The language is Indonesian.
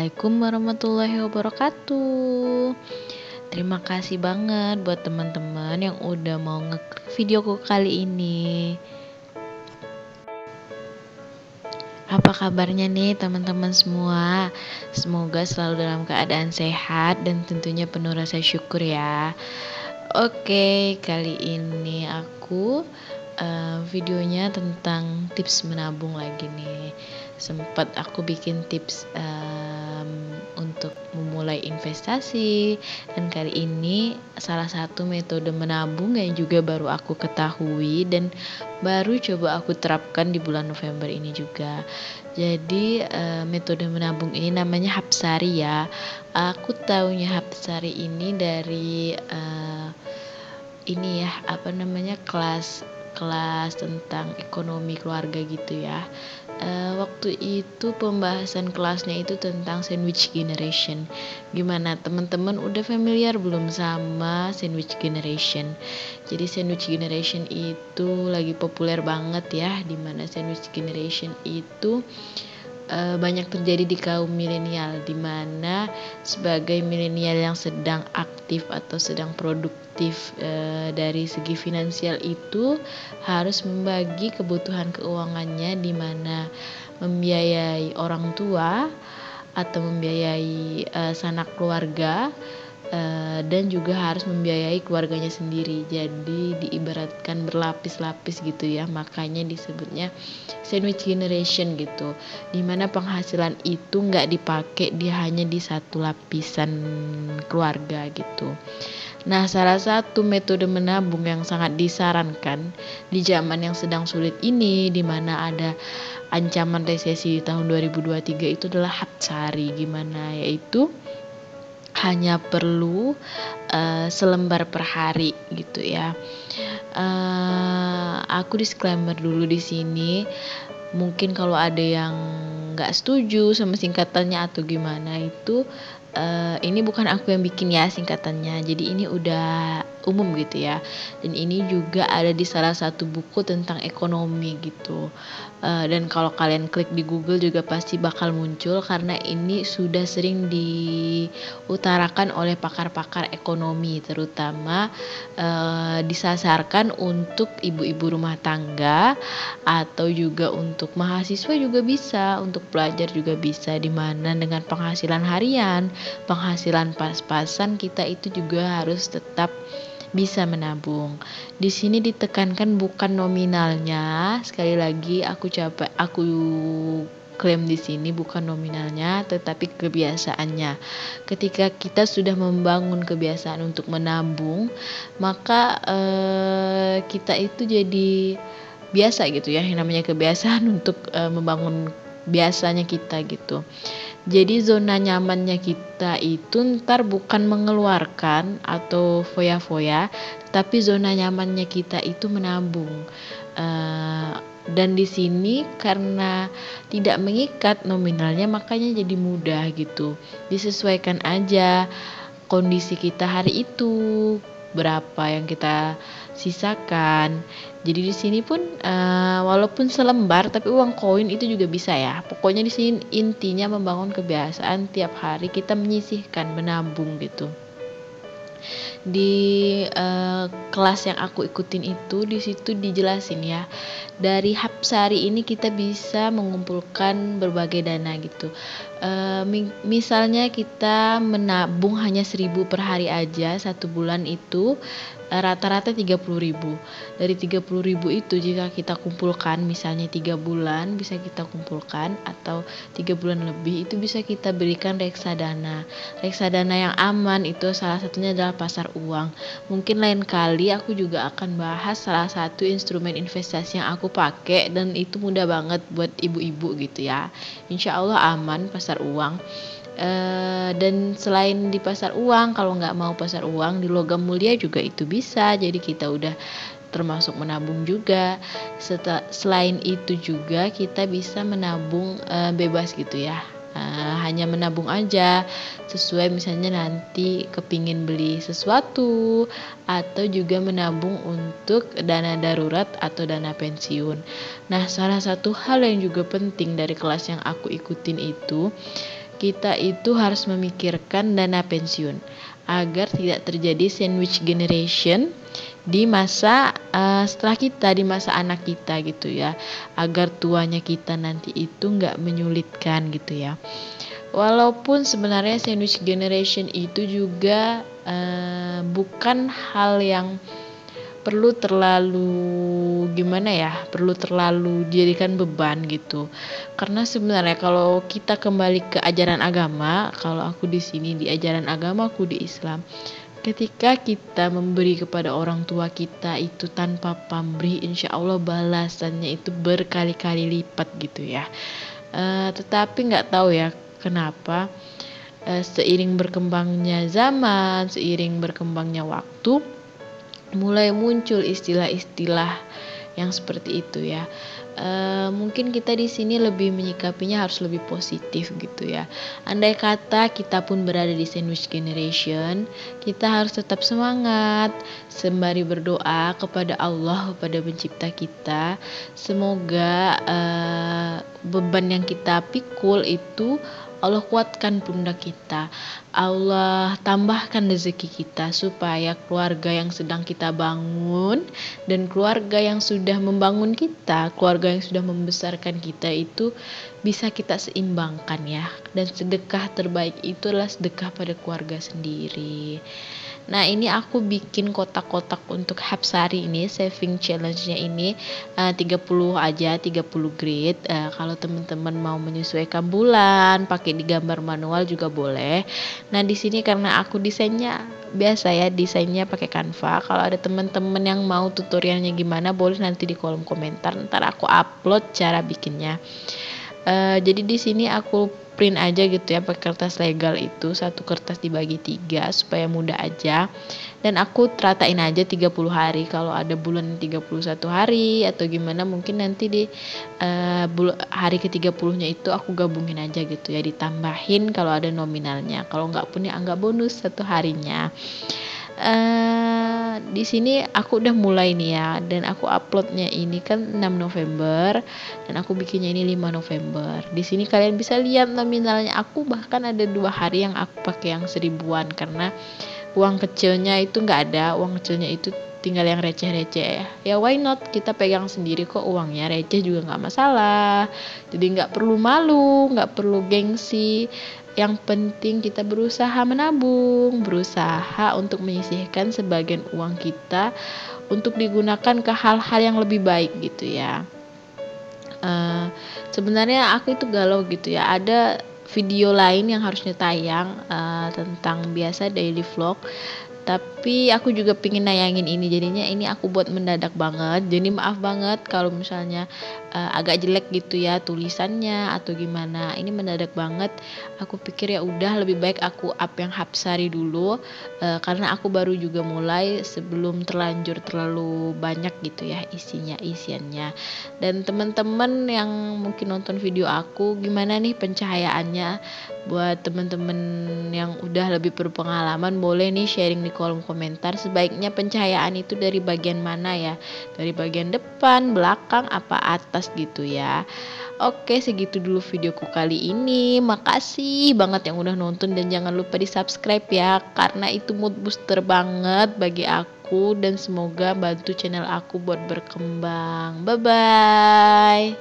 Assalamualaikum warahmatullahi wabarakatuh. Terima kasih banget buat teman-teman yang udah mau ngeklik videoku kali ini. Apa kabarnya nih teman-teman semua? Semoga selalu dalam keadaan sehat dan tentunya penuh rasa syukur ya. Oke, kali ini aku uh, videonya tentang tips menabung lagi nih. Sempat aku bikin tips um, untuk memulai investasi. Dan kali ini salah satu metode menabung yang juga baru aku ketahui dan baru coba aku terapkan di bulan November ini juga. Jadi uh, metode menabung ini namanya Hapsari ya. Aku tahunya Hapsari ini dari uh, ini ya apa namanya kelas kelas tentang ekonomi keluarga gitu ya uh, waktu itu pembahasan kelasnya itu tentang sandwich generation. Gimana teman-teman udah familiar belum sama sandwich generation? Jadi sandwich generation itu lagi populer banget ya, di mana sandwich generation itu uh, banyak terjadi di kaum milenial di mana sebagai milenial yang sedang aktif atau sedang produktif uh, dari segi finansial itu harus membagi kebutuhan keuangannya di mana membiayai orang tua atau membiayai uh, sanak keluarga uh, dan juga harus membiayai keluarganya sendiri. Jadi diibaratkan berlapis-lapis gitu ya, makanya disebutnya sandwich generation gitu. Di mana penghasilan itu nggak dipakai dia hanya di satu lapisan keluarga gitu. Nah, salah satu metode menabung yang sangat disarankan di zaman yang sedang sulit ini, di mana ada ancaman resesi di tahun 2023 itu adalah hapsari gimana yaitu hanya perlu uh, selembar per hari gitu ya. Uh, aku disclaimer dulu di sini. Mungkin kalau ada yang nggak setuju sama singkatannya atau gimana itu uh, ini bukan aku yang bikin ya singkatannya. Jadi ini udah umum gitu ya. Dan ini juga ada di salah satu buku tentang ekonomi gitu. Uh, dan kalau kalian klik di Google juga pasti bakal muncul karena ini sudah sering diutarakan oleh pakar-pakar ekonomi terutama uh, disasarkan untuk ibu-ibu rumah tangga atau juga untuk mahasiswa juga bisa, untuk pelajar juga bisa di mana dengan penghasilan harian, penghasilan pas-pasan kita itu juga harus tetap bisa menabung. Di sini ditekankan bukan nominalnya. Sekali lagi aku capek aku klaim di sini bukan nominalnya tetapi kebiasaannya. Ketika kita sudah membangun kebiasaan untuk menabung, maka eh, kita itu jadi biasa gitu ya. Yang namanya kebiasaan untuk eh, membangun biasanya kita gitu. Jadi zona nyamannya kita itu ntar bukan mengeluarkan atau foya-foya, tapi zona nyamannya kita itu menabung. Uh, dan di sini karena tidak mengikat nominalnya makanya jadi mudah gitu. Disesuaikan aja kondisi kita hari itu, berapa yang kita sisakan. Jadi di sini pun uh, walaupun selembar tapi uang koin itu juga bisa ya. Pokoknya di sini intinya membangun kebiasaan tiap hari kita menyisihkan, menabung gitu. Di uh, kelas yang aku ikutin itu di situ dijelasin ya. Dari Hapsari ini kita bisa mengumpulkan berbagai dana gitu. Uh, misalnya kita menabung hanya seribu per hari aja satu bulan itu rata-rata 30.000 dari 30.000 itu jika kita kumpulkan misalnya tiga bulan bisa kita kumpulkan atau tiga bulan lebih itu bisa kita berikan reksadana. Reksadana yang aman itu salah satunya adalah pasar uang. Mungkin lain kali aku juga akan bahas salah satu instrumen investasi yang aku pakai dan itu mudah banget buat ibu-ibu gitu ya. Insya Allah aman pasar uang Uh, dan selain di pasar uang, kalau nggak mau pasar uang di logam mulia juga itu bisa. Jadi kita udah termasuk menabung juga. Setel, selain itu juga kita bisa menabung uh, bebas gitu ya. Uh, hanya menabung aja sesuai misalnya nanti kepingin beli sesuatu atau juga menabung untuk dana darurat atau dana pensiun. Nah, salah satu hal yang juga penting dari kelas yang aku ikutin itu kita itu harus memikirkan dana pensiun agar tidak terjadi sandwich generation di masa uh, setelah kita di masa anak kita gitu ya. Agar tuanya kita nanti itu nggak menyulitkan gitu ya. Walaupun sebenarnya sandwich generation itu juga uh, bukan hal yang perlu terlalu gimana ya perlu terlalu dijadikan beban gitu. Karena sebenarnya kalau kita kembali ke ajaran agama kalau aku di sini di ajaran agama aku di Islam ketika kita memberi kepada orang tua kita itu tanpa pamrih insya Allah balasannya itu berkali-kali lipat gitu ya uh, tetapi nggak tahu ya kenapa uh, seiring berkembangnya zaman seiring berkembangnya waktu mulai muncul istilah-istilah yang seperti itu ya. E, mungkin kita di sini lebih menyikapinya harus lebih positif gitu ya. Andai kata kita pun berada di sandwich generation, kita harus tetap semangat sembari berdoa kepada Allah kepada pencipta kita. Semoga e, beban yang kita pikul itu Allah kuatkan pundak kita. Allah tambahkan rezeki kita supaya keluarga yang sedang kita bangun dan keluarga yang sudah membangun kita, keluarga yang sudah membesarkan kita itu bisa kita seimbangkan ya. Dan sedekah terbaik itulah sedekah pada keluarga sendiri. Nah ini aku bikin kotak-kotak untuk Hapsari ini saving challenge-nya ini. Eh, uh, 30 aja 30 grid. Uh, kalau teman-teman mau menyesuaikan bulan pakai di gambar manual juga boleh. Nah di sini karena aku desainnya biasa ya desainnya pakai Canva. Kalau ada teman-teman yang mau tutorialnya gimana boleh nanti di kolom komentar. Ntar aku upload cara bikinnya. Uh, jadi di sini aku print aja gitu ya pakai kertas legal itu satu kertas dibagi tiga supaya mudah aja. Dan aku teratain aja 30 hari kalau ada bulan 31 hari atau gimana mungkin nanti di uh, hari ke 30 nya itu aku gabungin aja gitu ya ditambahin kalau ada nominalnya. Kalau nggak pun ya anggap bonus satu harinya. Uh, di sini aku udah mulai nih ya dan aku uploadnya ini kan 6 November dan aku bikinnya ini 5 November. Di sini kalian bisa lihat nominalnya. Aku bahkan ada dua hari yang aku pakai yang seribuan karena uang kecilnya itu nggak ada uang kecilnya itu tinggal yang receh-receh ya. Ya why not? Kita pegang sendiri kok uangnya receh juga nggak masalah. Jadi nggak perlu malu nggak perlu gengsi. Yang penting kita berusaha menabung, berusaha untuk menyisihkan sebagian uang kita untuk digunakan ke hal-hal yang lebih baik gitu ya. Uh, sebenarnya aku itu galau gitu ya. Ada video lain yang harusnya tayang uh, tentang biasa daily vlog tapi aku juga pingin nayangin ini. Jadinya ini aku buat mendadak banget. Jadi maaf banget kalau misalnya uh, agak jelek gitu ya tulisannya atau gimana. Ini mendadak banget. Aku pikir ya udah lebih baik aku up yang hapsari dulu. Uh, karena aku baru juga mulai sebelum terlanjur terlalu banyak gitu ya isinya isiannya. Dan teman-teman yang mungkin nonton video aku gimana nih pencahayaannya? Buat teman-teman yang udah lebih berpengalaman boleh nih sharing di kolom komentar sebaiknya pencahayaan itu dari bagian mana ya? Dari bagian depan belakang apa atas gitu ya? Oke segitu dulu videoku kali ini. Makasih banget yang udah nonton Dan jangan lupa di subscribe ya Karena itu mood booster banget bagi aku Dan semoga bantu channel aku buat berkembang. Bye bye